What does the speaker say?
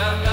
And